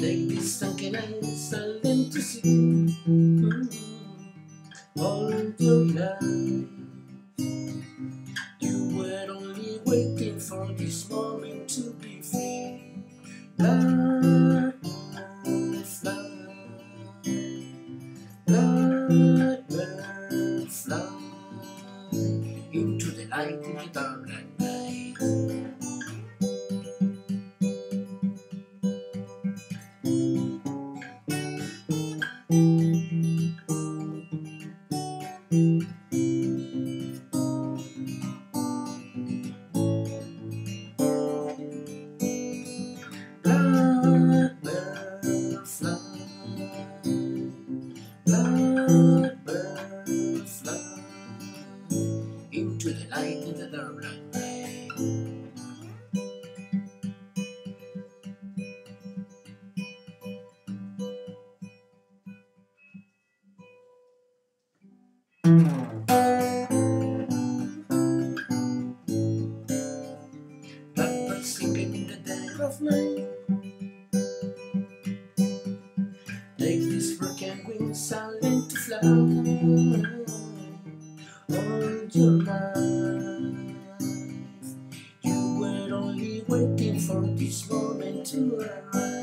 Take these sunken eyes and learn to see. Mm. All your life, you were only waiting for this moment to be free. Blackbird fly, blackbird fly into the light in the dark night. Blackbird fly into the light in the. Blackbird singing in the dead of night. Broken wings learn to fly. All your life, you were only waiting for this moment to arise.